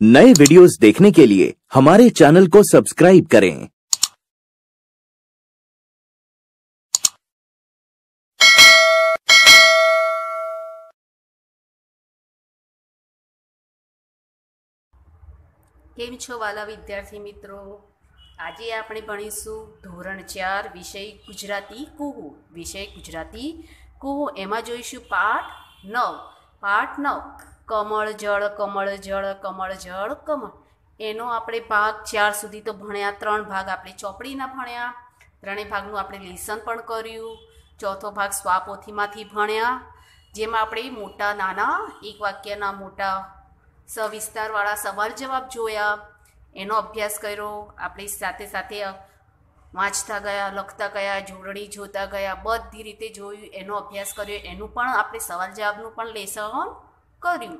नए वीडियोस देखने के लिए हमारे चैनल को सब्सक्राइब करें કેમ છો વાલા વિદ્યાર્થી મિત્રો આજે આપણે ભણીશું ધોરણ ચાર વિષય ગુજરાતી કુહુ વિષય ગુજરાતી કુહુ એમાં જોઈશું પાઠ નવ પાઠ નવ કમળ, જળ કમળ જળ કમળ જળ, કમળ. એનો આપણે ભાગ ચાર સુધી તો ભણ્યા ત્રણ ભાગ આપણે ચોપડીના ભણ્યા. ત્રણેય ભાગનું આપણે લેસન પણ કર્યું. ચોથો ભાગ સ્વાપોથીમાંથી ભણ્યા. જેમાં આપણે મોટા નાના, એક વાક્યના મોટા સવિસ્તારવાળા સવાલ જવાબ જોયા. એનો અભ્યાસ કર્યો. આપણે સાથે સાથે વાંચતા ગયા, લખતા ગયા, જોડણી જોતા ગયા, બધી રીતે જોયું. એનો અભ્યાસ કર્યો. એનું પણ આપણે સવાલ જવાબનું પણ લેસન કર્યું.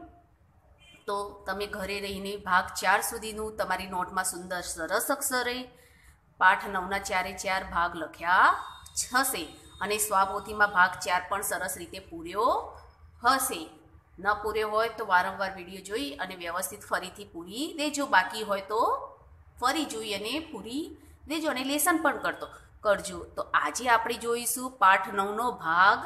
તો તમે ઘરે રહીને ભાગ ચાર સુધીનું તમારી નોટમાં સુંદર સરસ અક્ષરે પાઠ નવના ચારે ચાર ભાગ લખ્યા હશે અને સ્વાપોથીમાં ભાગ ચાર પણ સરસ રીતે પૂર્યો હશે. ન પૂર્યો હોય તો વારંવાર વીડિયો જોઈ અને વ્યવસ્થિત ફરીથી પૂરી દેજો. બાકી હોય તો ફરી જોઈ અને પૂરી દેજો અને લેસન પણ કરતો કરજો. તો આજે આપણે જોઈશું પાઠ નવનો ભાગ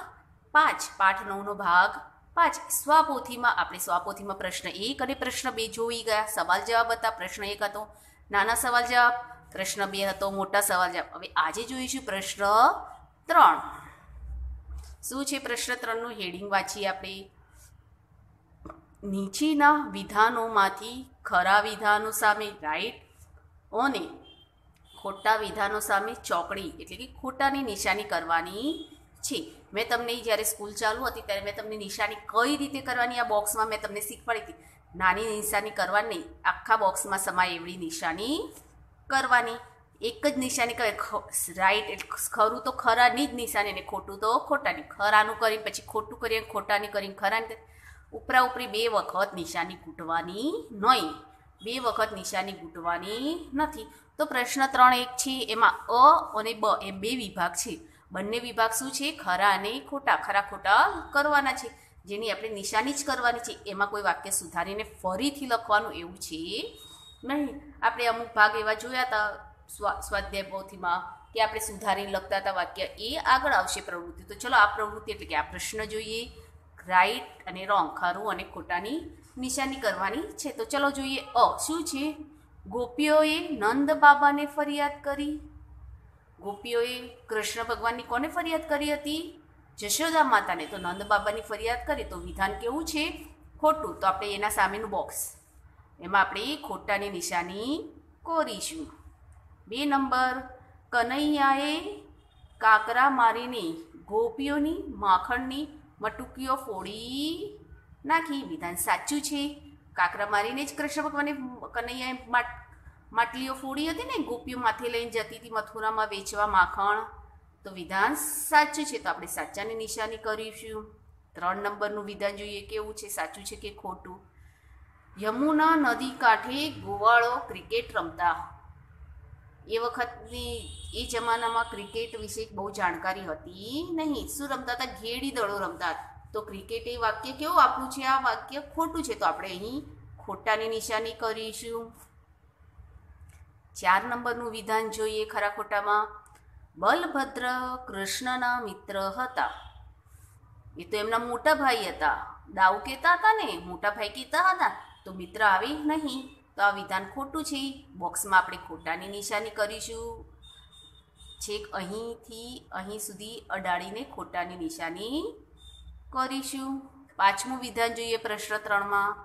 પાંચ. પાઠ નવનો ભાગ પાંચ સ્વાપોથીમાં, આપણે સ્વાપોથીમાં પ્રશ્ન એક અને પ્રશ્ન બે જોઈ ગયા. સવાલ જવાબ હતા, પ્રશ્ન એક હતો. નાના સવાલ જવાબ, પ્રશ્ન બે હતો, મોટા સવાલ જવાબ. હવે આજે જોઈશું પ્રશ્ન ત્રણ. શું છે પ્રશ્ન ત્રણનું હેડિંગ વાંચીએ આપણે? નીચેના વિધાનોમાંથી ખરા વિધાનો સામે રાઈટ અને ખોટા વિધાનો સામે ચોકડી, એટલે કે ખોટાની નિશાની કરવાની છે. મેં તમને જ્યારે સ્કૂલ ચાલુ હતી ત્યારે મેં તમને નિશાની કઈ રીતે કરવાની આ બોક્સમાં મેં તમને શીખવાડી હતી? નાની નિશાની કરવાની નહીં. આખા બોક્સમાં સમાય એવડી નિશાની કરવાની. એક જ નિશાની કરે રાઈટ ખરું તો ખરાની જ નિશાની અને ખોટું તો ખોટાની. ખરાનું કરી પછી ખોટું કરીએ ખોટાની કરીને ખરાની ઉપરા ઉપરી બે વખત નિશાની કૂટવાની નહીં. બે વખત નિશાની ગૂંટવાની નથી. તો પ્રશ્ન ત્રણ એક છે, એમાં અ અને બ એમ બે વિભાગ છે. બંને વિભાગ શું છે? ખરા અને ખોટા. ખરા ખોટા કરવાના છે. જેની આપણે નિશાની જ કરવાની છે. એમાં કોઈ વાક્ય સુધારીને ફરીથી લખવાનું એવું છે નહીં. આપણે અમુક ભાગ એવા જોયા હતા સ્વા સ્વાધ્યાય પોથીમાં કે આપણે સુધારીને લખતા હતા વાક્ય. એ આગળ આવશે પ્રવૃત્તિ. તો ચલો આ પ્રવૃત્તિ એટલે કે આ પ્રશ્ન જોઈએ. રાઈટ અને રોંગ ખરું અને ખોટાની નિશાની કરવાની છે. તો ચલો જોઈએ. અ, શું છે? ગોપીઓએ નંદ બાબાને ફરિયાદ કરી. ગોપીઓએ કૃષ્ણ ભગવાનની કોને ફરિયાદ કરી હતી? જશોદા માતાને. તો નંદ બાબાની ફરિયાદ કરી. તો વિધાન કેવું છે? ખોટું. તો આપણે એના સામેનું બોક્સ. એમાં આપણે ખોટાની નિશાની કોરીશું. બે નંબર. કનૈયાએ કાકરા મારીને ગોપીઓની માખણની મટુકીઓ ફોડી નાખી. વિધાન સાચું છે. કાકરા મારીને જ કૃષ્ણ ભગવાને કનૈયાએ માટલીઓ ફોડી હતી ને ગોપીઓમાંથી લઈને જતી હતી મથુરામાં વેચવા માખણ. તો વિધાન સાચું છે, તો આપણે સાચાની નિશાની કરીશું. ત્રણ નંબરનું વિધાન જોઈએ કેવું છે, સાચું છે કે ખોટું? યમુના નદી કાંઠે ગોવાળો ક્રિકેટ રમતા. એ વખતની, એ જમાનામાં ક્રિકેટ વિશે બહુ જાણકારી હતી નહીં. શું રમતા હતા? ઘેડી દળો રમતા. તો ક્રિકેટ એ વાક્ય કેવું? આપણું છે, આ વાક્ય ખોટું છે. તો આપણે અહીં ખોટાની નિશાની કરીશું. ચાર નંબરનું વિધાન જોઈએ ખરા ખોટામાં? બલભદ્ર કૃષ્ણના મિત્ર હતા. એ તો એમના મોટા ભાઈ હતા. દાવ કહેતા હતા ને, મોટા ભાઈ કહેતા હતા. તો મિત્ર આવે નહીં, તો આ વિધાન ખોટું છે. બોક્સમાં આપણે ખોટાની નિશાની કરીશું. છેક અહીંથી, અહીં સુધી અડાડીને ખોટાની નિશાની કરીશું. પાંચમું વિધાન જોઈએ પ્રશ્ન ત્રણમાં.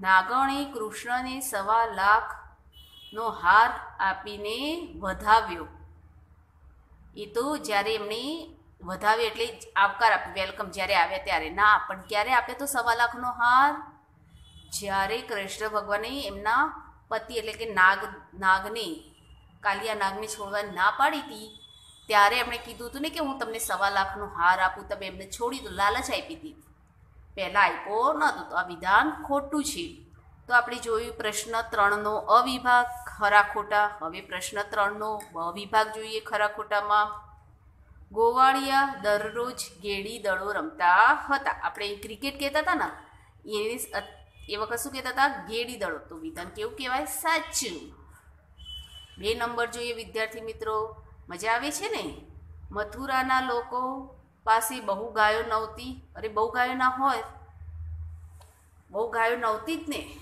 નાગણે કૃષ્ણને સવા લાખનો હાર આપીને વધાવ્યો. એ તો જ્યારે એમણે વધાવ્યો એટલે આવકાર આપ્યો વેલકમ જ્યારે આવ્યા ત્યારે. ના, પણ ક્યારે આપે તો સવા લાખનો હાર? જ્યારે કૃષ્ણ ભગવાને એમના પતિ એટલે કે નાગ, નાગને, કાલિયા નાગને છોડવાની ના પાડી હતી, ત્યારે એમણે કીધું હતું ને કે હું તમને સવા લાખનો હાર આપું, તમે એમને છોડી દો, લાલચ આપી હતી. પહેલાં આપ્યો નહોતો, તો આ વિધાન ખોટું છે. તો આપણે જોયું પ્રશ્ન ત્રણનો અવિભાગ. ખરા ખોટા હવે પ્રશ્ન ત્રણનો. વિભાગ જોઈએ ખરા ખોટામાં ગોવાળિયા દરરોજ ગેડી દડો રમતા હતા. આપણે ક્રિકેટ કહેતા હતા ને, એ એ વખત શું કહેતા હતા? ગેડી દડો. તો વિધાન કેવું કહેવાય? સાચું. બે નંબર જોઈએ વિદ્યાર્થી મિત્રો. મજા આવે છે ને? મથુરાના લોકો પાસે બહુ ગાયો નહોતી. અરે, બહુ ગાયો ના હોય. બહુ ગાયો નહોતી જ ને.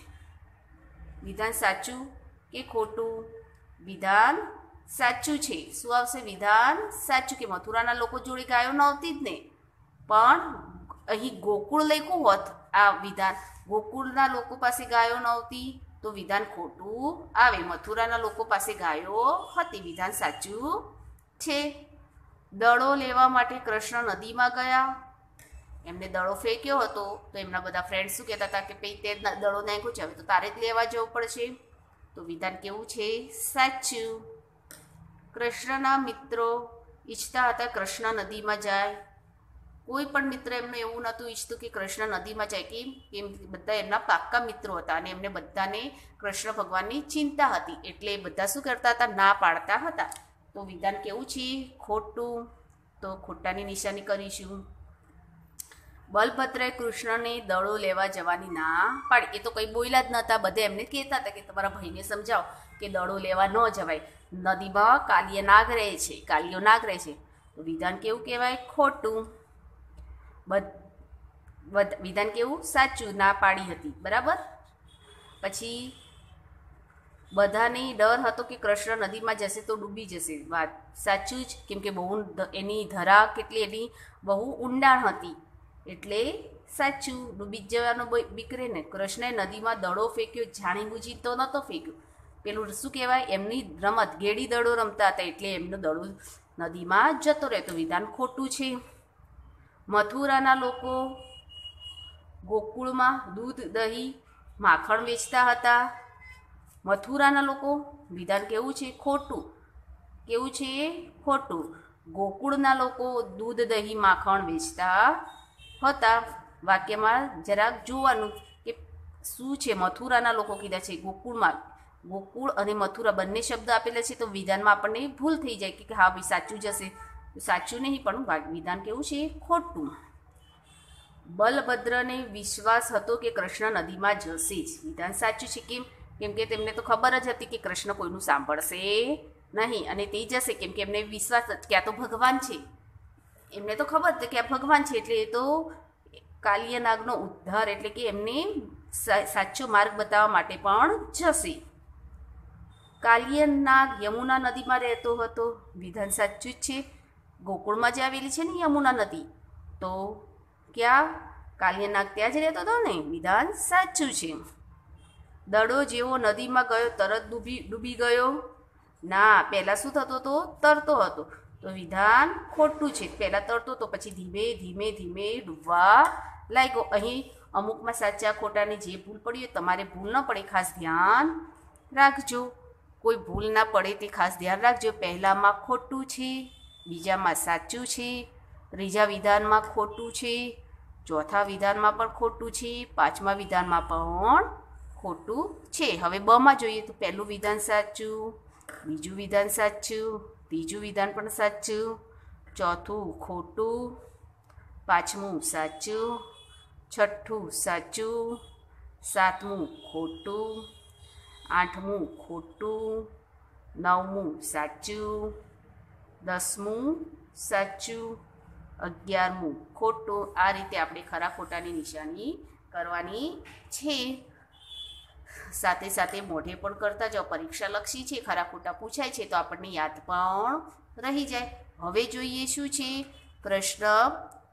વિધાન સાચું. કે ખોટું? વિધાન સાચું છે. શું આવશે? વિધાન સાચું કે મથુરાના લોકો જોડે ગાયો નહોતી જ ને. પણ અહીં ગોકુળ લખ્યું હોત આ વિધાન. ગોકુળના લોકો પાસે ગાયો નહોતી તો વિધાન ખોટું આવે. મથુરાના લોકો પાસે ગાયો હતી. વિધાન સાચું છે. દડો લેવા માટે કૃષ્ણ નદીમાં ગયા. એમને દડો ફેંક્યો હતો. તો એમના બધા ફ્રેન્ડ શું કહેતા હતા કે ભાઈ, તે દડો નાખ્યો છે. હવે તો તારે જ લેવા જવું પડશે. તો વિધાન કેવું છે? સાચું. કૃષ્ણના મિત્રો ઈચ્છતા હતા કૃષ્ણ નદીમાં જાય. કોઈ પણ મિત્ર એમને એવું નહોતું ઈચ્છતું કે કૃષ્ણ નદીમાં જાય કે એમ બધા એમના પાક્કા મિત્રો હતા અને એમને બધાને કૃષ્ણ ભગવાનની ચિંતા હતી. એટલે એ બધા શું કરતા હતા? ના પાડતા હતા. તો વિધાન કેવું છે? ખોટું. તો ખોટાની નિશાની કરીશું. બલભદ્રએ કૃષ્ણને દડો લેવા જવાની ના પાડી. એ તો કંઈ બોલ્યા જ નહોતા. બધા એમને કહેતા હતા કે તમારા ભાઈને સમજાવો કે દડો લેવા ન જવાય. નદીમાં કાલીય નાગ રહે છે, કાલિયો નાગ રહે છે. વિધાન કેવું કહેવાય? ખોટું. વિધાન કેવું? સાચું. ના પાડી હતી. બરાબર? પછી બધાને ડર હતો કે કૃષ્ણ નદીમાં જશે તો ડૂબી જશે. વાત સાચું જ. કેમ કે બહુ એની ધરા કેટલી, એની બહુ ઊંડાણ હતી. એટલે સાચું ડૂબી જવાનો બીક રહે ને. કૃષ્ણે નદીમાં દડો ફેંક્યો, જાણી બુજી તો નહોતો ફેંક્યો. પેલું શું કહેવાય? એમની રમત ગેડી દડો રમતા હતા એટલે એમનો દડો નદીમાં જતો રહેતો. વિધાન ખોટું છે. મથુરાના લોકો ગોકુળમાં દૂધ, દહીં, માખણ વેચતા હતા. મથુરાના લોકો, વિધાન કેવું છે? ખોટું. કેવું છે? ખોટું. ગોકુળના લોકો દૂધ, દહીં, માખણ વેચતા હતા વાક્યમાં જરાક જોવાનું કે શું છે? મથુરાના લોકો કીધા છે ગોકુળમાં. ગોકુળ અને મથુરા બંને શબ્દ આપેલા છે, તો વિધાનમાં આપણને ભૂલ થઈ જાય કે હા ભાઈ સાચું જશે સાચું નહીં, પણ વિધાન કેવું છે? ખોટું. બલભદ્રને વિશ્વાસ હતો કે કૃષ્ણ નદીમાં જશે જ. વિધાન સાચું છે કેમ? કેમ કે તેમને તો ખબર જ હતી કે કૃષ્ણ કોઈનું સાંભળશે નહીં અને તે જશે કેમ કે એમને વિશ્વાસ ક્યાં તો ભગવાન છે. એમને તો ખબર હતી કે આ ભગવાન છે એટલે એ તો કાલિયનાગનો ઉદ્ધાર એટલે કે એમને સાચો માર્ગ બતાવવા માટે પણ જશે. કાલિયનાગ યમુના નદીમાં રહેતો હતો. વિધાન સાચું જ છે. ગોકુળમાં જે આવેલી છે ને યમુના નદી, તો ક્યાં? કાલિયનાગ ત્યાં જ રહેતો હતો ને? વિધાન સાચું છે. દડો જેવો નદીમાં ગયો, તરત ડૂબી ડૂબી ગયો. ના, પહેલાં શું થતો હતો? તરતો હતો. તો વિધાન ખોટું છે. પહેલાં તરતો તો પછી ધીમે ધીમે ધીમે ડૂબવા લાગ્યો. અહીં અમુકમાં સાચા ખોટાની જે ભૂલ પડી હોય તમારે ભૂલ ન પડે, ખાસ ધ્યાન રાખજો. કોઈ ભૂલ ના પડે તે ખાસ ધ્યાન રાખજો. પહેલાંમાં ખોટું છે, બીજામાં સાચું છે, ત્રીજા વિધાનમાં ખોટું છે, ચોથા વિધાનમાં પણ ખોટું છે, પાંચમા વિધાનમાં પણ ખોટું છે. હવે બમાં જોઈએ તો પહેલું વિધાન સાચું, બીજું વિધાન સાચું ત્રીજું વિધાન પણ સાચું, ચોથું ખોટું, પાંચમું સાચું, છઠ્ઠું સાચું, સાતમું ખોટું, આઠમું ખોટું, નવમું સાચું, દસમું સાચું, અગિયારમું ખોટું. આ રીતે આપણે ખરા ખોટાની નિશાની કરવાની છે. સાથે સાથે મોઢે પણ કરતા જાઓ. પરીક્ષા લક્ષી છે, ખરા ખોટા પૂછાય છે, તો આપણને યાદ પણ રહી જાય. હવે જોઈએ શું છે? પ્રશ્ન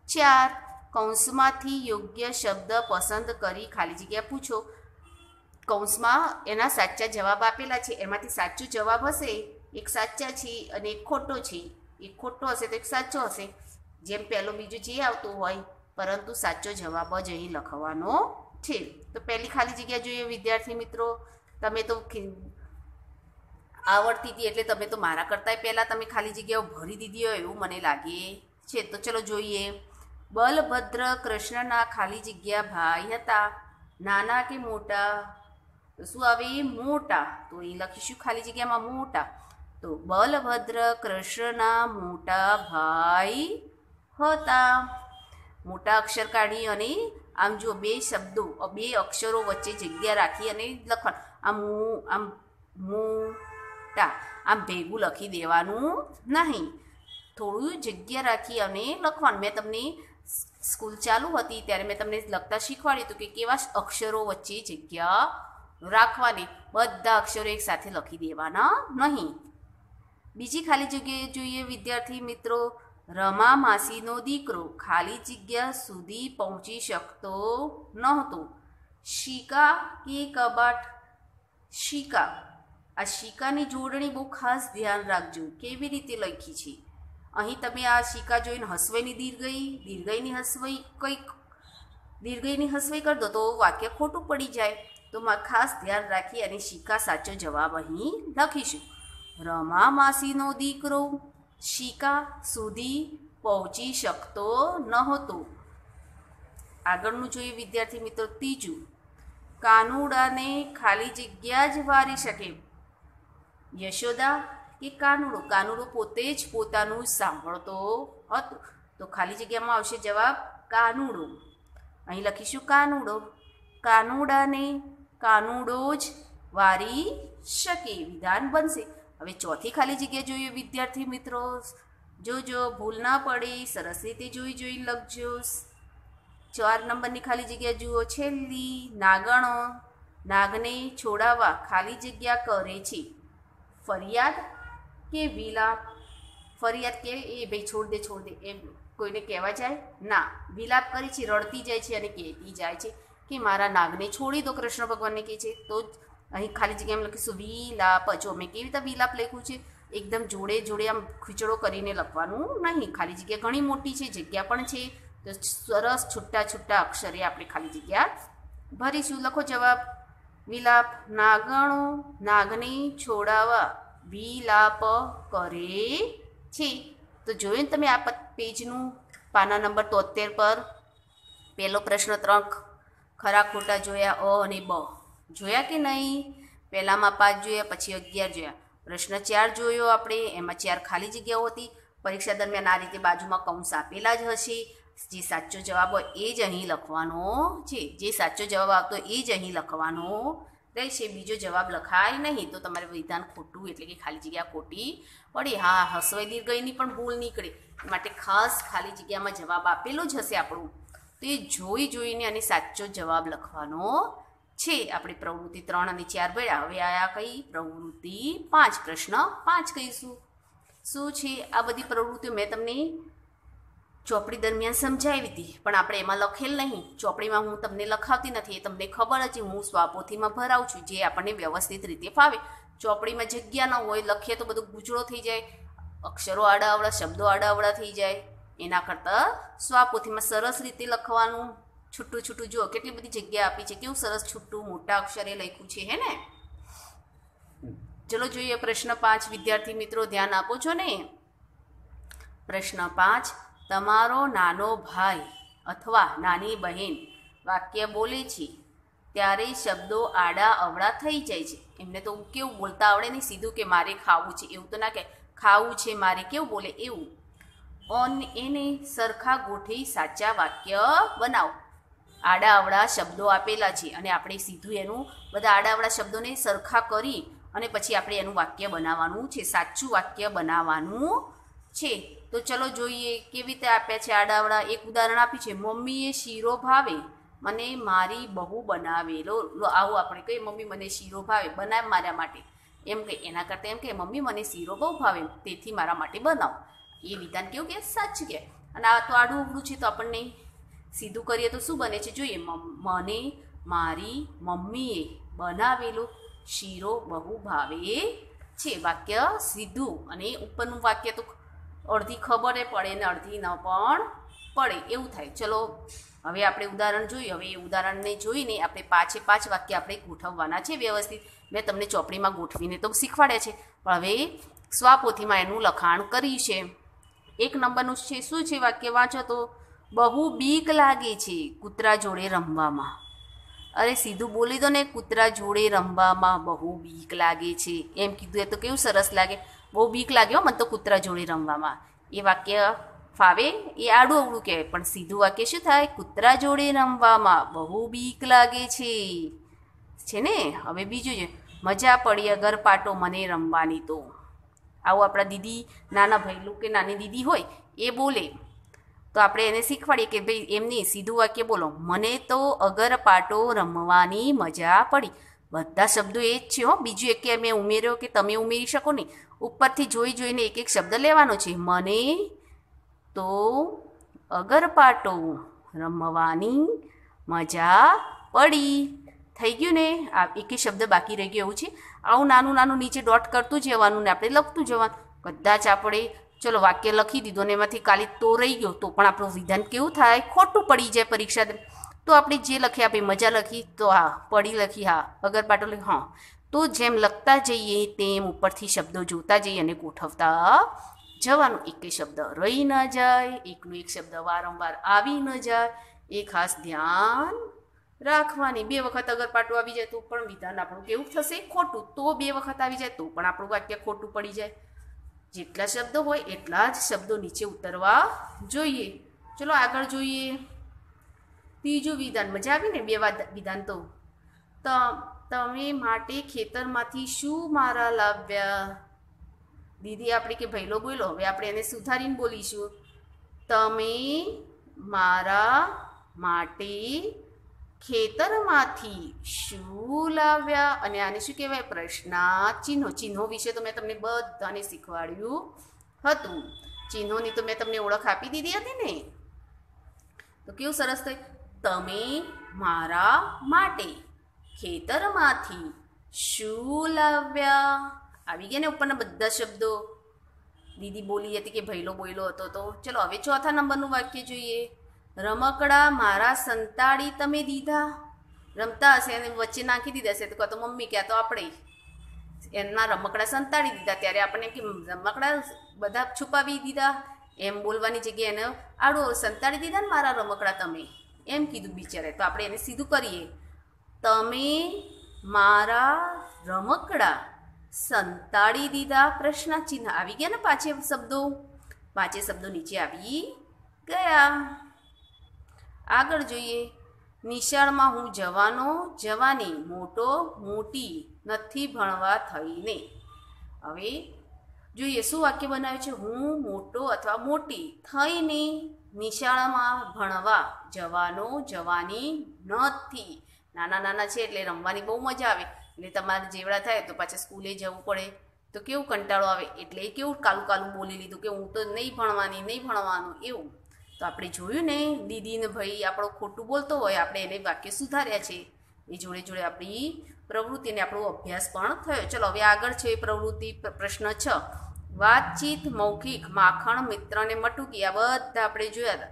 ચાર. કૌંસમાંથી યોગ્ય શબ્દ પસંદ કરી ખાલી જગ્યા પૂછો. કૌંસમાં એના સાચા જવાબ આપેલા છે. એમાંથી સાચો જવાબ હશે, એક સાચા છે અને એક ખોટો છે. એક ખોટો હશે તો એક સાચો હશે. જેમ પહેલો બીજું જે આવતું હોય, પરંતુ સાચો જવાબ જ અહીં લખવાનો છે. તો પહેલી ખાલી જગ્યા જોઈએ વિદ્યાર્થી મિત્રો. તમે તો આવડતી હતી એટલે તમે તો મારા કરતાંય પહેલાં તમે ખાલી જગ્યાઓ ભરી દીધી હોય એવું મને લાગે છે. તો ચલો જોઈએ. બલભદ્ર કૃષ્ણના ખાલી જગ્યા ભાઈ હતા. નાના કે મોટા? શું આવે? મોટા. તો એ લખીશું ખાલી જગ્યામાં મોટા. તો બલભદ્ર કૃષ્ણના મોટા ભાઈ હતા. મોટા અક્ષર કાઢી અને આમ જો બે શબ્દો બે અક્ષરો વચ્ચે જગ્યા રાખી અને લખવાનું. આમ હું, આમ મોટા, આમ ભેગું લખી દેવાનું નહીં. થોડું જગ્યા રાખી અને લખવાનું. મેં તમને સ્કૂલ ચાલુ હતી ત્યારે મેં તમને લખતા શીખવાડ્યું હતું કે કેવા અક્ષરો વચ્ચે જગ્યા રાખવાની. બધા અક્ષરો એકસાથે લખી દેવાના નહીં. બીજી ખાલી જગ્યાએ જોઈએ વિદ્યાર્થી મિત્રો રમા માસીનો દીકરો ખાલી જગ્યા સુધી પહોંચી શકતો નહોતો. શિકા કે કબાટ? શિકા, આ શિકાની જોડણી બહુ ખાસ ધ્યાન રાખજો, કેવી રીતે લખી છે? અહીં તમે આ શિકા જોઈને હસવાઈની દીર્ઘઈ, દીર્ઘઈની હસવાઈ કંઈક, દીર્ઘઈની હસવાઈ કરી દો તો વાક્ય ખોટું પડી જાય. તો ખાસ ધ્યાન રાખી અને શિકા સાચો જવાબ અહીં લખીશું. રમા માસીનો દીકરો શિકા સુધી પહોંચી શકતો નહોતો આગળનું જોઈએ વિદ્યાર્થી મિત્રો ત્રીજું. કાનુડાને ખાલી જગ્યા જ વારી શકે. યશોદા કે કાનુડો? કાનુડો પોતે જ પોતાનું સાંભળતો હતો. તો ખાલી જગ્યામાં આવશે જવાબ કાનુડો. અહીં લખીશું કાનુડો. કાનુડાને કાનુડો જ વારી શકે. વિધાન બનશે. હવે ચોથી ખાલી જગ્યા જોઈએ વિદ્યાર્થી મિત્રો. જોજો, ભૂલ ના પડે, સરસ રીતે જોઈ જોઈ લખજો. ચાર નંબરની ખાલી જગ્યા જુઓ. છેલ્લી, નાગણો, નાગને છોડાવવા ખાલી જગ્યા કરે છે. ફરિયાદ કે વિલાપ? ફરિયાદ કે, એ ભાઈ છોડ દે છોડ દે, એમ કોઈને કહેવા જાય? ના. વિલાપ કરી છે, રડતી જાય છે અને કહેતી જાય છે કે મારા નાગને છોડી દો, કૃષ્ણ ભગવાનને કહે છે. તો જ અહીં ખાલી જગ્યામાં લખીશું વિલાપ જો મેં કેવી રીતે વિલાપ લખ્યું છે? એકદમ જોડે જોડે આમ ખીચડો કરીને લખવાનું નહીં. ખાલી જગ્યા ઘણી મોટી છે, જગ્યા પણ છે. તો સરસ છૂટા છૂટા અક્ષરે આપણે ખાલી જગ્યા ભરીશું. લખો જવાબ. વિલાપ, નાગણો, નાગને છોડાવવા વિલાપ કરે છે. તો જોયું ને તમે આ પેજનું પાના નંબર તોતેર પર? પહેલો પ્રશ્ન ત્રણ ખરા ખોટા જોયા અ અને બ. જોયા કે નહીં? પહેલાંમાં પાંચ જોયા, પછી અગિયાર જોયા. પ્રશ્ન ચાર જોયો આપણે, એમાં ચાર ખાલી જગ્યાઓ હતી. પરીક્ષા દરમિયાન આ રીતે બાજુમાં કૌંસ આપેલા જ હશે. જે સાચો જવાબ હોય એ જ અહીં લખવાનો છે. જે સાચો જવાબ આવતો એ જ અહીં લખવાનો રહેશે. બીજો જવાબ લખાય નહીં તો તમારે વિધાન ખોટું, એટલે કે ખાલી જગ્યા ખોટી પડે. હા, હસવાઈ દીર્ઘઈની પણ ભૂલ નીકળે. માટે ખાસ ખાલી જગ્યામાં જવાબ આપેલો જ હશે આપણું. તો એ જોઈ જોઈને અને સાચો જવાબ લખવાનો છે. આપણી પ્રવૃત્તિ ત્રણ અને ચાર ભણ્યા હવે આયા કઈ પ્રવૃત્તિ? પાંચ પ્રશ્ન. પાંચ કહીશું. શું છે? આ બધી પ્રવૃત્તિઓ મેં તમને ચોપડી દરમિયાન સમજાવી હતી. પણ આપણે એમાં લખેલ નહીં. ચોપડીમાં હું તમને લખાવતી નથી. એ તમને ખબર જ હું સ્વાપોથીમાં ભરાવું છું. જે આપણને વ્યવસ્થિત રીતે ફાવે. ચોપડીમાં જગ્યા ન હોય, લખીએ તો બધું ગૂંચળો થઈ જાય. અક્ષરો આડાઅવળા, શબ્દો આડાઅવળા થઈ જાય. એના કરતાં સ્વાપોથીમાં સરસ રીતે લખવાનું. છૂટું છૂટું જુઓ, કેટલી બધી જગ્યા આપી છે, કેવું સરસ છૂટું, મોટા અક્ષરે લખ્યું છે, હે ને? ચલો જોઈએ પ્રશ્ન પાંચ, વિદ્યાર્થી મિત્રો, ધ્યાન આપો છો ને? પ્રશ્ન પાંચ, તમારો નાનો ભાઈ અથવા નાની બહેન વાક્ય બોલે છે, ત્યારે શબ્દો આડા અવળા થઈ જાય છે. એમને તો કેવું બોલતા આવડે નહીં, સીધું કે મારે ખાવું છે, એવું તો ના કે ખાવું છે, મારે કેવું બોલે, એવું. ઓન એને સરખા ગોઠવી સાચા વાક્ય બનાવો. આડા અવળા શબ્દો આપેલા છે અને આપણે સીધું એનું બધા આડા અવળા શબ્દોને સરખા કરી અને પછી આપણે એનું વાક્ય બનાવવાનું છે, સાચું વાક્ય બનાવવાનું છે. તો ચલો જોઈએ કેવી રીતે આપ્યા છે આડાવડા એક ઉદાહરણ આપ્યું છે, મમ્મીએ શીરો ભાવે, મને મારી બહુ બનાવેલો આવું આપણે કહીએ, મમ્મી મને શીરો ભાવે, બનાવ મારા માટે. એમ કે, એના કરતાં એમ કે, મમ્મી, મને શીરો બહુ ભાવે, તેથી મારા માટે બનાવો. એ વિધાન કેવું કે સાચું કે. અને આ તો આડું અવળું છે તો આપણને સીધું કરીએ તો શું બને છે? જોઈએ મને, મારી, મમ્મીએ બનાવેલો શીરો બહુ ભાવે છે. વાક્ય સીધું અને ઉપરનું વાક્ય તો અડધી ખબરે પડે ને અડધી ન પણ પડે. એવું થાય. ચલો, હવે આપણે ઉદાહરણ જોઈએ હવે એ ઉદાહરણને જોઈને આપણે પાંચે પાંચ વાક્ય આપણે ગોઠવવાના છે વ્યવસ્થિત. મેં તમને ચોપડીમાં ગોઠવીને તો શીખવાડ્યા છે. પણ હવે સ્વાપોથીમાં એનું લખાણ કર્યું છે. એક નંબરનું છે. શું છે વાક્ય? વાંચો તો બહુ બીક લાગે છે કૂતરા જોડે રમવામાં. અરે, સીધું બોલી દો ને, કૂતરા જોડે રમવામાં બહુ બીક લાગે છે. એમ કીધું, એ તો કેવું સરસ લાગે. બહુ બીક લાગે હો, મને તો કૂતરા જોડે રમવામાં. એ વાક્ય ફાવે, એ આડું અવળું કહેવાય, પણ સીધું વાક્ય શું થાય? કૂતરા જોડે રમવામાં બહુ બીક લાગે છે. છે ને? હવે બીજું છે. મજા પડી અગર પાટો મને રમવાની તો. આવું આપણા દીદી, નાના ભાઈલું કે નાની દીદી હોય, એ બોલે. તો આપણે એને શીખવાડીએ કે ભાઈ એમની સીધું વાક્ય બોલો. મને તો અગર પાટો રમવાની મજા પડી. બધા શબ્દો એ જ છે હો. બીજું એક કે મેં ઉમેર્યો કે તમે ઉમેરી શકો નહીં. ઉપરથી જોઈ જોઈને એક એક શબ્દ લેવાનો છે. મને તો અગર પાટો રમવાની મજા પડી. થઈ ગયું ને? આ એક શબ્દ બાકી રહી ગયો એવું છે. આવું નાનું નાનું નીચે ડોટ કરતું જવાનું ને આપણે લખતું જવાનું. કદાચ આપણે ચલો વાક્ય લખી દીધું ને એમાંથી કાલી તો રહી ગયો તો પણ આપણું વિધાન કેવું થાય? ખોટું પડી જાય પરીક્ષા તો આપણે જે લખી આપી, મજા લખી, તો હા, પડી લખી, હા, અગર પાટો લખી, હા. તો જેમ લખતા જઈએ તેમ ઉપરથી શબ્દો જોતા જઈએ અને ગોઠવતા જવાનું. એક શબ્દ રહી ન જાય, એકનો એક શબ્દ વારંવાર આવી ન જાય. એ ખાસ ધ્યાન રાખવાની. બે વખત અગર પાટું આવી જાય તો પણ વિધાન આપણું કેવું થશે? ખોટું. તો બે વખત આવી જાય તો પણ આપણું વાક્ય ખોટું પડી જાય. જેટલા શબ્દો હોય એટલા જ શબ્દો નીચે ઉતરવા જોઈએ. ચલો આગળ જોઈએ. ત્રીજું વિધાન. મજા આવી ને બે વિધાન ત- તમે માટે ખેતરમાંથી શું મારા લાવ્યા? દીદી આપણે કે ભૈલો બોલો હવે આપણે એને સુધારીને બોલીશું. તમે મારા માટે ખેતરમાંથી શું લાવ્યા અને આને શું કહેવાય? પ્રશ્ના ચિહ્નો ચિહ્નો વિશે તો મેં તમને બધાને શીખવાડ્યું હતું. ચિહ્નોની તો મેં તમને ઓળખ આપી દીધી હતી ને. તો કેવું સરસ થઈ? તમે મારા માટે ખેતરમાંથી શું લાવ્યા આવી ગયા ને ઉપરના બધા શબ્દો. દીદી બોલી હતી કે ભૈલો બોયલો હતો તો. ચલો, હવે ચોથા નંબરનું વાક્ય જોઈએ. રમકડા, મારા સંતાડી તમે દીધા. રમતા હશે અને વચ્ચે નાખી દીધા હશે. તો કહો તો મમ્મી ક્યાં તો આપણે એમના રમકડા સંતાડી દીધા. ત્યારે આપણને કે રમકડા બધા છુપાવી દીધા. એમ બોલવાની જગ્યાએ એને આડો સંતાડી દીધા ને મારા રમકડા તમે. એમ કીધું બિચારે તો આપણે એને સીધું કરીએ. તમે મારા રમકડા સંતાડી દીધા. પ્રશ્ન ચિહ્ન આવી ગયા ને પાછે શબ્દો? પાંચે શબ્દો નીચે આવી ગયા. આગળ જોઈએ. નિશાળમાં હું જવાનો, જવાની મોટો, મોટી નથી ભણવા થઈને. હવે જોઈએ શું વાક્ય બનાવ્યું છે? હું મોટો અથવા મોટી થઈને નિશાળમાં ભણવા જવાનો, જવાની નથી. નાના નાના છે એટલે રમવાની બહુ મજા આવે. એટલે તમારે જેવડા થાય તો પાછા સ્કૂલે જવું પડે. તો કેવું કંટાળો આવે? એટલે કેવું કાલું કાલું બોલી લીધું કે હું તો નહીં ભણવાની, નહીં ભણવાનું, એવું. તો આપણે જોયું ને દીદીને ભાઈ આપણો ખોટું બોલતો હોય, આપણે એને વાક્ય સુધાર્યા છે. એ જોડે જોડે આપણી પ્રવૃત્તિને આપણો અભ્યાસ પણ થયો. ચલો, હવે આગળ છે પ્રવૃત્તિ પ્રશ્ન છ. વાતચીત મૌખિક, માખણ મિત્રને મટુકી. આ બધા આપણે જોયા હતા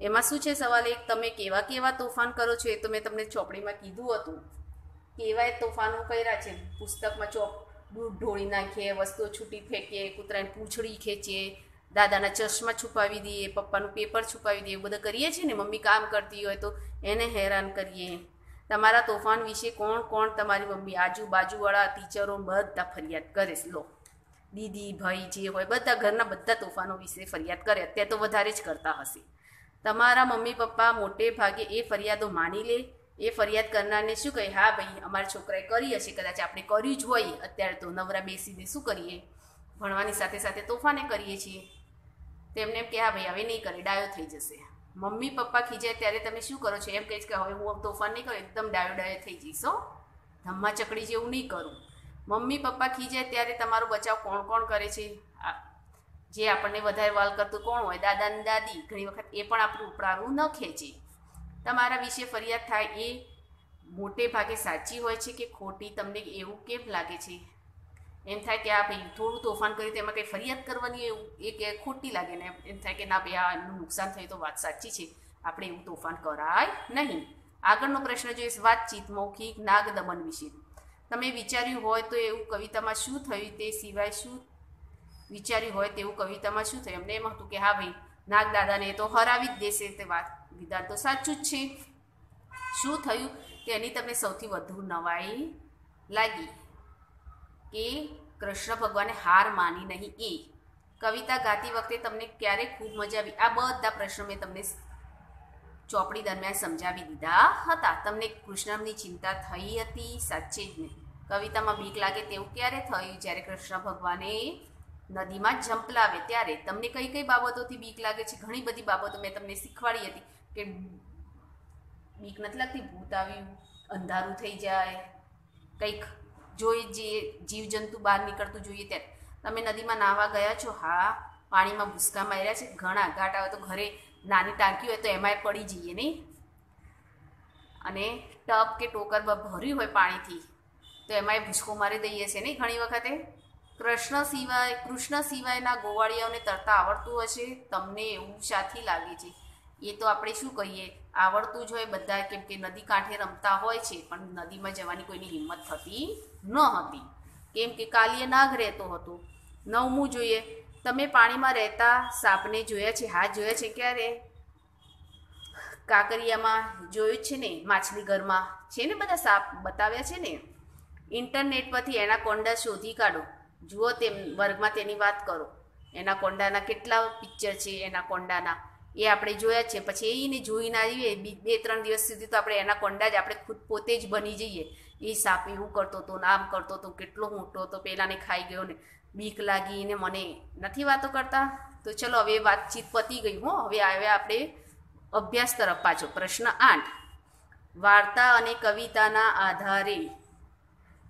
એમાં શું છે સવાલ? એક, તમે કેવા કેવા તોફાન કરો છો? એ તો મેં તમને ચોપડીમાં કીધું હતું. કેવાય તોફાનો કર્યા છે? પુસ્તકમાં ચોપ, દૂધ ઢોળી નાખીએ વસ્તુઓ છૂટી ફેંકીએ કૂતરાને પૂંછડી ખેંચીએ દાદાના ચશ્મા છુપાવી દઈએ, પપ્પાનું પેપર છુપાવી દઈએ બધું કરીએ છીએ ને, મમ્મી કામ કરતી હોય તો એને હેરાન કરીએ. તમારા તોફાન વિશે કોણ કોણ તમારી મમ્મી આજુબાજુવાળા, ટીચરો બધા ફરિયાદ કરે લો, દીદી, ભાઈ જે હોય બધા ઘરના બધા તોફાનો વિશે ફરિયાદ કરે. અત્યારે તો વધારે જ કરતા હશે. તમારા મમ્મી પપ્પા મોટે ભાગે એ ફરિયાદો માની લે. એ ફરિયાદ કરનારને શું કહે? હા ભાઈ, અમારા છોકરાએ કરી હશે, કદાચ આપણે કર્યું જ હોય અત્યારે તો નવરા બેસીને શું કરીએ? ભણવાની સાથે સાથે તોફાને કરીએ છીએ. તેમને એમ કે, હા ભાઈ, હવે નહીં કરે, ડાયો થઈ જશે. મમ્મી પપ્પા ખીજાય ત્યારે તમે શું કરો છો? એમ કહે છે કે, હવે હું તોફાન નહીં કરું, એકદમ ડાયો ડાયો થઈ જઈશ ધમ્મા ચકડી જેવું નહીં કરું. મમ્મી પપ્પા ખીજાય ત્યારે તમારો બચાવ કોણ કોણ કરે છે? જે આપણને વધારે વાલ કરતું કોણ હોય? દાદા ને દાદી. ઘણી વખત એ પણ આપણું ઉપરાણું ન ખેંચે. તમારા વિશે ફરિયાદ થાય એ મોટે ભાગે સાચી હોય છે કે ખોટી? તમને એવું કેમ લાગે છે? એમ થાય કે આ ભાઈ થોડું તોફાન કર્યું તો એમાં કંઈ ફરિયાદ કરવાની એવું એ કે ખોટી લાગે ને એમ થાય કે ના ભાઈ આ નુકસાન થયું તો વાત સાચી છે. આપણે એવું તોફાન કરાય નહીં. આગળનો પ્રશ્ન જોઈએ વાતચીત મૌખિક નાગ દમન વિશે. તમે વિચાર્યું હોય તો એવું કવિતામાં શું થયું તે સિવાય શું વિચાર્યું હોય તેવું કવિતામાં શું થયું? એમને એમ હતું કે હા ભાઈ, નાગદાદાને એ તો હરાવી જ દેશે તે વાત. વિધાન તો સાચું જ છે. શું થયું? એની તમને સૌથી વધુ નવાઈ લાગી. કે કૃષ્ણ ભગવાને હાર માની નહીં. એ કવિતા ગાતી વખતે તમને ક્યારે ખૂબ મજા આવી? આ બધા પ્રશ્નો મેં તમને ચોપડી દરમિયાન સમજાવી દીધા હતા. તમને કૃષ્ણની ચિંતા થઈ હતી? સાચે જ નહીં. કવિતામાં બીક લાગે તેવું ક્યારે થયું? જ્યારે કૃષ્ણ ભગવાને નદીમાં ઝંપલાવે ત્યારે તમને કઈ કઈ બાબતોથી બીક લાગે છે? ઘણી બધી બાબતો મેં તમને શીખવાડી હતી કે બીક નથી લાગતી? ભૂત આવ્યું, અંધારું થઈ જાય, કંઈક જોઈ જે જીવજંતુ બહાર નીકળતું જોઈએ ત્યારે. તમે નદીમાં નાહવા ગયા છો? હા. પાણીમાં ભૂસકા માર્યા છે. ઘણા ઘાટ આવે તો ઘરે નાની ટાંકી હોય તો એમાંય પડી જઈએ નહીં? અને ટબ કે ટોકર ભર્યું હોય પાણીથી, તો એમાંય ભૂસકો મારી દઈએ છે નહીં ઘણી વખતે? કૃષ્ણ સિવાય, કૃષ્ણ સિવાયના ગોવાળિયાઓને તરતા આવડતું હશે? તમને એવું સાથી લાગે છે. એ તો આપણે શું કહીએ? આવડતું જ હોય બધા કેમ કે નદી કાંઠે રમતા હોય છે, પણ નદીમાં જવાની કોઈની હિંમત થતી ન હતી. કેમ કે કાલીએ નાગ રહેતો હતો. નવમું જોઈએ. તમે પાણીમાં રહેતા સાપને જોયા છે? હા, જોયા છે ક્યારે? કાંકરિયામાં જોયું છે ને, માછલી ઘરમાં. છે ને બધા સાપ? બતાવ્યા છે ને? ઇન્ટરનેટ પરથી એના કોંડા શોધી કાઢો. જુઓ તેમ, વર્ગમાં તેની વાત કરો. એના કોંડાના કેટલા પિક્ચર છે? એના કોંડાના. એ આપણે જોયા છે. પછી એને જોઈને આવીએ, બી- ત્રણ દિવસ સુધી તો આપણે એના કોંડા જ આપણે ખુદ પોતે જ બની જઈએ. એ સાપ એવું કરતો હતો નામ કરતો હતો કેટલો મોટો હતો પહેલાંને ખાઈ ગયો ને. બીક લાગી ને મને નથી વાતો કરતા. તો ચલો હવે વાતચીત પતી ગઈ હો. હવે આવ્યા આપણે અભ્યાસ તરફ પાછો. પ્રશ્ન આઠ. વાર્તા અને કવિતાના આધારે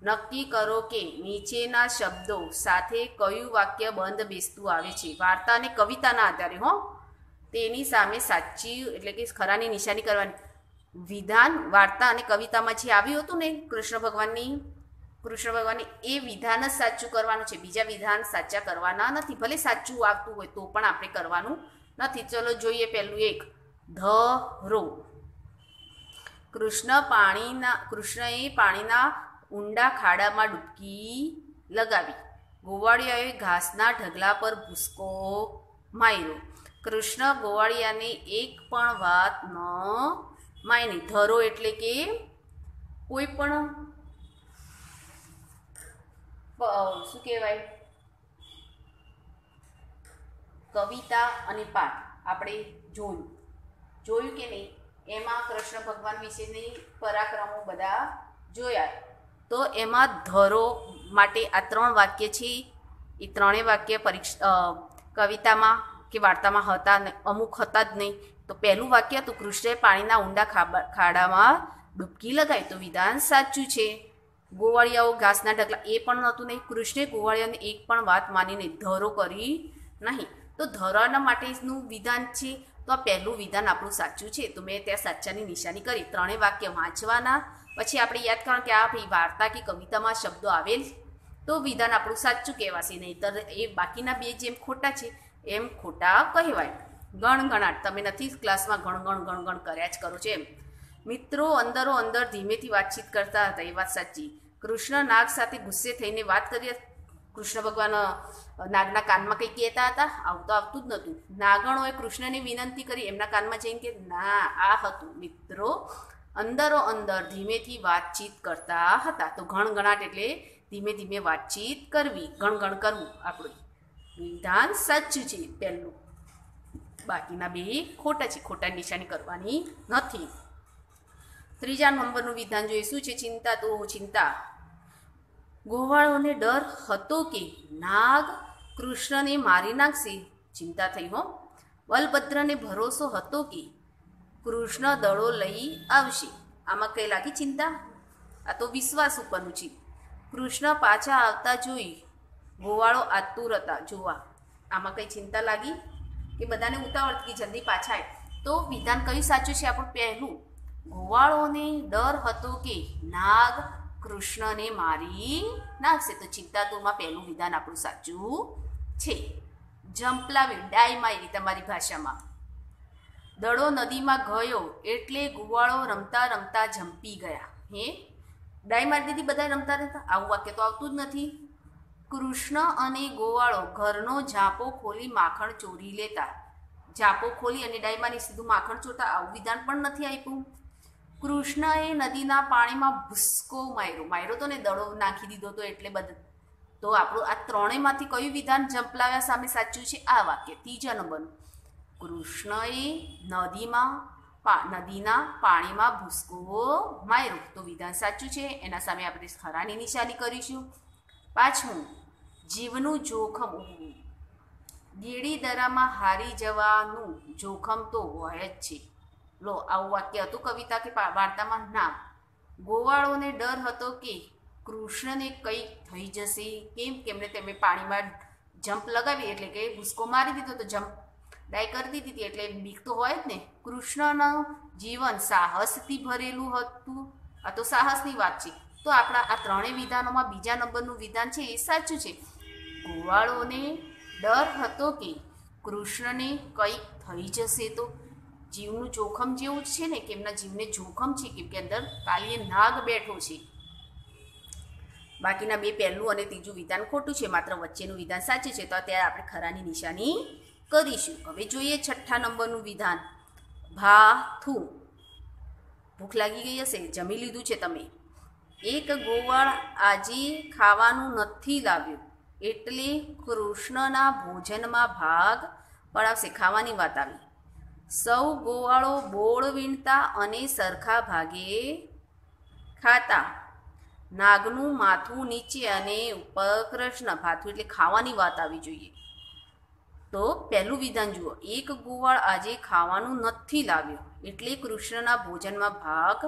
નક્કી કરો કે નીચેના શબ્દો સાથે કયું વાક્ય બંધ બેસતું આવે છે. વાર્તા અને કવિતાના આધારે હો. તેની સામે સાચી, એટલે કે ખરાની નિશાની કરવાની. વિધાન, વાર્તા અને કવિતામાં જે આવ્યું હતું ને, કૃષ્ણ ભગવાનની કૃષ્ણ ભગવાનની, એ વિધાન જ સાચું કરવાનું છે. બીજા વિધાન સાચા કરવાના નથી. ભલે સાચું આવતું હોય તો પણ આપણે કરવાનું નથી. ચલો જોઈએ પહેલું એક. ધરો કૃષ્ણ પાણીના, કૃષ્ણએ પાણીના ઊંડા ખાડામાં ડૂબકી લગાવી. ગોવાળિયાએ ઘાસના ઢગલા પર ભૂસકો માર્યો. કૃષ્ણ ગોવાળિયાને એક પણ વાત ન માની. ધરો એટલે કે કોઈ પણ શું કહેવાય? કવિતા અને પાઠ આપણે જોયું. જોયું કે નહીં? એમાં કૃષ્ણ ભગવાન વિશેની પરાક્રમો બધા જોયા. તો એમાં ધરો માટે આ ત્રણ વાક્ય છે. એ ત્રણેય વાક્ય પરીક્ષા કવિતામાં કે વાર્તામાં હતા અમુક હતા જ નહીં. તો પહેલું વાક્ય હતું, કૃષ્ણએ પાણીના ઊંડા ખાડામાં ડૂબકી લગાવી. તો વિધાન સાચું છે. ગોવાળિયાઓ ઘાસના ઢગલા, એ પણ નહોતું નહીં. કૃષ્ણે ગોવાળિયાને એક પણ વાત માનીને ધરો કરી નહીં. તો ધરાના માટેનું વિધાન છે. તો આ પહેલું વિધાન આપણું સાચું છે. તો મેં ત્યાં સાચાની નિશાની કરી. ત્રણેય વાક્ય વાંચવાના. પછી આપણે યાદ કરવાનું કે આ ભાઈ વાર્તા કે કવિતામાં શબ્દો આવેલ. તો વિધાન આપણું સાચું કહેવાશે. નહીંતર એ બાકીના બે જેમ ખોટા છે. એમ ખોટા કહેવાય. ગણગણાટ, તમે નથી ક્લાસમાં ગણગણ ગણ ગણ ગણ કર્યા જ કરો છો એમ. મિત્રો અંદરો અંદર ધીમેથી વાતચીત કરતા હતા, એ વાત સાચી. કૃષ્ણ નાગ સાથે ગુસ્સે થઈને વાત કરીએ કૃષ્ણ ભગવાન નાગના કાનમાં કંઈ કહેતા હતા? આવું તો આવતું જ નહોતું. નાગણોએ કૃષ્ણને વિનંતી કરી, એમના કાનમાં જઈને કે, ના, આ હતું. મિત્રો અંદરો અંદર ધીમેથી વાતચીત કરતા હતા. તો ગણગણાટ એટલે ધીમે ધીમે વાતચીત કરવી, ગણગણ કરવું, આપણું. વિધાન સાચું છે પહેલું. બાકીના બે ખોટા છે, ખોટા નિશાની કરવાની નથી. ત્રીજા નંબરનું વિધાન જોઈએ શું છે, ચિંતા તો ચિંતા. ગોવાળોને ડર હતો કે નાગ કૃષ્ણને મારી નાખશે? ચિંતા થઈ હો. બલભદ્રને ભરોસો હતો કે કૃષ્ણ દળો લઈ આવશે? આમાં કઈ લાગી ચિંતા? આ તો વિશ્વાસ ઉપરનું છે. કૃષ્ણ પાછા આવતા જોઈ ગોવાળો આતુર હતા, જોવા. આમાં કંઈ ચિંતા લાગી કે બધાને ઉતાવળ કે જલ્દી પાછા આવે તો વિધાન કયું સાચું છે આપણું પહેલું? ગોવાળોને ડર હતો કે નાગ કૃષ્ણને મારી નાખશે. તો ચિંતાતુરમાં પહેલું વિધાન આપણું સાચું છે. જંપલાવી, ડાય મારી તમારી ભાષામાં. દડો નદીમાં ગયો એટલે ગુવાળો રમતા રમતા જંપી ગયા. હે? ડાય મારી દીધી બધા રમતા રહેતા? આવું વાક્ય તો આવતું જ નથી. કૃષ્ણ અને ગોવાળો ઘરનો ઝાંપો ખોલી માખણ ચોરી લેતા. ઝાંપો ખોલી અને ડાયમાની સીધું માખણ ચોરતા આવું વિધાન પણ નથી આપ્યું. કૃષ્ણએ નદીના પાણીમાં ભૂસકો માર્યો. માર્યો તો ને દડો નાખી દીધો તો એટલે બધ. તો આપણું આ ત્રણેયમાંથી કયું વિધાન જંપલાવ્યા સામે સાચું છે? આ વાક્ય. ત્રીજા નંબરનું. કૃષ્ણએ નદીમાં પા, નદીના પાણીમાં ભૂસકો માર્યો. તો વિધાન સાચું છે. એના સામે આપણે ખરાની નિશાની કરીશું. પાંચમું જીવનું જોખમ. ઊભું ગેડી દરામાં હારી જવાનું જોખમ તો હોય જ છે. લો, આવું વાક્ય હતું કવિતા કે વાર્તામાં? ના. ગોવાળોને ડર હતો કે કૃષ્ણને કંઈક થઈ જશે. કેમ? કેમને તેમણે પાણીમાં જમ્પ લગાવી એટલે કે ભૂસકો મારી દીધો તો જમ્પ ડાય કરી દીધી હતી એટલે બીક તો હોય જ ને. કૃષ્ણનું જીવન સાહસથી ભરેલું હતું. આ તો સાહસની વાત છે. તો આપણા આ ત્રણેય વિધાનોમાં બીજા નંબરનું વિધાન છે એ સાચું છે. ગોવાળોને ડર હતો કે કૃષ્ણને કંઈક થઈ જશે તો? જીવનું જોખમ જેવું જ છે ને કે એમના જીવને જોખમ છે કેમ કે અંદર કાલીએ નાગ બેઠો છે. બાકીના બે પહેલું અને ત્રીજું વિધાન ખોટું છે, માત્ર વચ્ચેનું વિધાન સાચું છે, તો અત્યારે આપણે ખરાની નિશાની કરીશું. હવે જોઈએ છઠ્ઠા નંબરનું વિધાન. ભાથું. ભૂખ લાગી ગઈ હશે? જમી લીધું છે તમે. એક ગોવાળ આજે ખાવાનું નથી લાવ્યું. એટલે કૃષ્ણના ભોજનમાં ભાગ પડાવશે ખાવાની વાત આવી. સૌ ગોવાળો બોળ વીણતા અને સરખા ભાગે ખાતા. નાગનું માથું નીચે અને ઉપર કૃષ્ણ ભાથું, એટલે ખાવાની વાત આવી જોઈએ. તો પહેલું વિધાન જુઓ. એક ગોવાળ આજે ખાવાનું નથી લાવ્યો, એટલે કૃષ્ણના ભોજનમાં ભાગ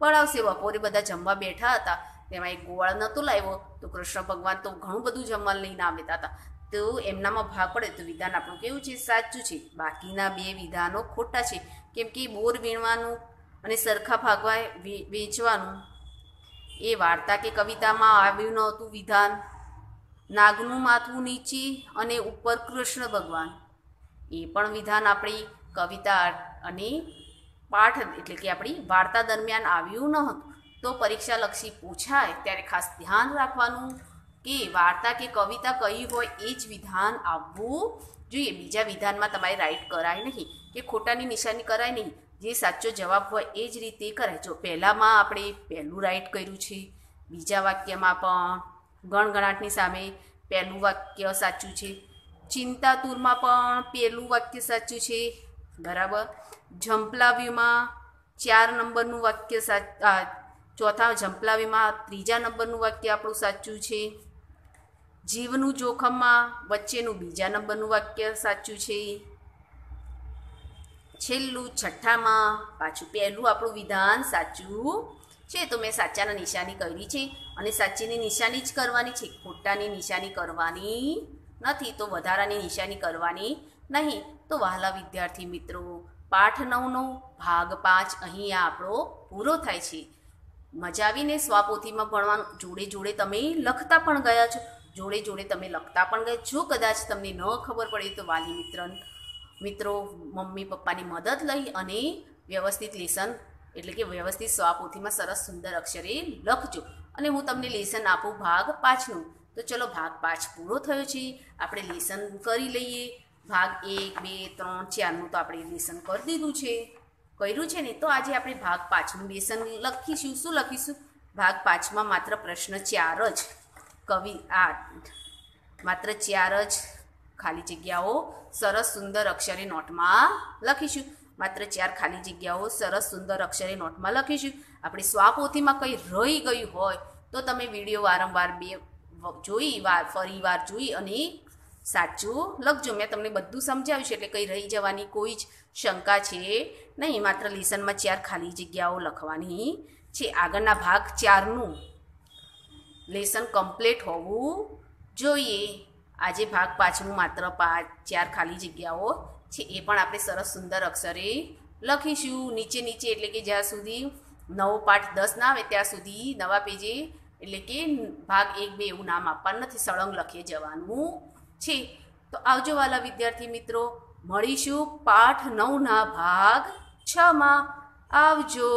પડાવશે. બપોરે બધા જમવા બેઠા હતા. તેમાં એક ગોવાળ નહોતો લાવ્યો. તો કૃષ્ણ ભગવાન તો ઘણું બધું જમવા લઈને આવતા હતા. તો એમનામાં ભાગ પડે તો વિધાન આપણું કેવું છે? સાચું છે. બાકીના બે વિધાનો ખોટા છે. કેમ કે બોર વીણવાનું અને સરખા ભાગવા વેચવાનું એ વાર્તા કે કવિતામાં આવ્યું નહોતું વિધાન. નાગનું માથું નીચે અને ઉપર કૃષ્ણ ભગવાન. એ પણ વિધાન આપણી કવિતા અને પાઠ એટલે કે આપણી વાર્તા દરમિયાન આવ્યું ન હતું. તો પરીક્ષાલક્ષી પૂછાય, ત્યારે ખાસ ધ્યાન રાખવાનું કે વાર્તા કે કવિતા કઈ હોય એ જ વિધાન આવવું જોઈએ. બીજા વિધાનમાં તમારે રાઈટ કરાય નહીં કે ખોટાની નિશાની કરાય નહીં. જે સાચો જવાબ હોય એ જ રીતે કરાય. જો પહેલાંમાં આપણે પહેલું રાઈટ કર્યું છે, બીજા વાક્યમાં પણ ગણગણાટની સામે પહેલું વાક્ય સાચું છે, ચિંતાતુરમાં પણ પહેલું વાક્ય સાચું છે. બરાબર? ઝંપલાવ્યુમાં ચાર નંબરનું વાક્ય સાચ ચોથા ઝંપલાવીમાં ત્રીજા નંબરનું વાક્ય આપણું સાચું છે. જીવનું જોખમમાં વચ્ચેનું બીજા નંબરનું વાક્ય સાચું છે. છેલ્લું છઠ્ઠામાં પાછું પહેલું આપણું વિધાન સાચું છે. તો મેં સાચાના નિશાની કરી છે અને સાચીની નિશાની જ કરવાની છે. ખોટાની નિશાની કરવાની નથી. તો વધારાની નિશાની કરવાની નહીં. તો વહાલા વિદ્યાર્થી મિત્રો, પાઠ નવનો ભાગ પાંચ અહીંયા આપણો પૂરો થાય છે. મજા આવીને સ્વાપોથીમાં ભણવાનું. જોડે જોડે તમે લખતા પણ ગયા છો. જોડે જોડે તમે લખતા પણ ગયા. જો કદાચ તમને ન ખબર પડે તો વાલી મિત્ર મિત્રો, મમ્મી, પપ્પાની મદદ લઈ અને વ્યવસ્થિત લેસન, એટલે કે વ્યવસ્થિત સ્વાપોથીમાં સરસ સુંદર અક્ષરે લખજો. અને હું તમને લેસન આપું ભાગ પાંચનું. તો ચલો ભાગ પાંચ પૂરો થયો છે. આપણે લેસન કરી લઈએ. ભાગ એક, બે, ત્રણ, ચારનું તો આપણે લેસન કરી દીધું છે. કર્યું છે ને, તો આજે આપણે ભાગ પાંચનું લેસન લખીશું. શું લખીશું? ભાગ પાંચમાં માત્ર પ્રશ્ન ચાર જ. કવિ આ માત્ર ચાર જ ખાલી જગ્યાઓ સરસ સુંદર અક્ષરે નોટમાં લખીશું. માત્ર ચાર ખાલી જગ્યાઓ સરસ સુંદર અક્ષરે નોટમાં લખીશું. આપણે સ્વાપોથીમાં કંઈ રહી ગયું હોય, તો તમે વીડિયો વારંવાર બે જોઈ વાર ફરી વાર જોઈ અને સાચું? લખજો મેં તમને બધું સમજાવ્યું છે, એટલે કંઈ રહી જવાની કોઈ જ શંકા છે નહીં. માત્ર લેસનમાં ચાર ખાલી જગ્યાઓ લખવાની છે. આગળના ભાગ ચારનું. લેસન કમ્પ્લીટ હોવું જોઈએ. આજે ભાગ પાંચનું માત્ર પાંચ, ચાર ખાલી જગ્યાઓ છે. એ પણ આપણે સરસ સુંદર અક્ષરે લખીશું. નીચે નીચે એટલે કે જ્યાં સુધી નવો પાઠ દસ ના આવે, ત્યાં સુધી નવા પેજે એટલે કે ભાગ એક બે એવું નામ આપવાનું નથી. સળંગ લખી જવાનું. છે. તો આવજો વાલા વિદ્યાર્થી મિત્રો મળીશું પાઠ નવના ભાગ છમાં આવજો.